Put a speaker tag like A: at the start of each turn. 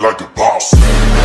A: like a boss.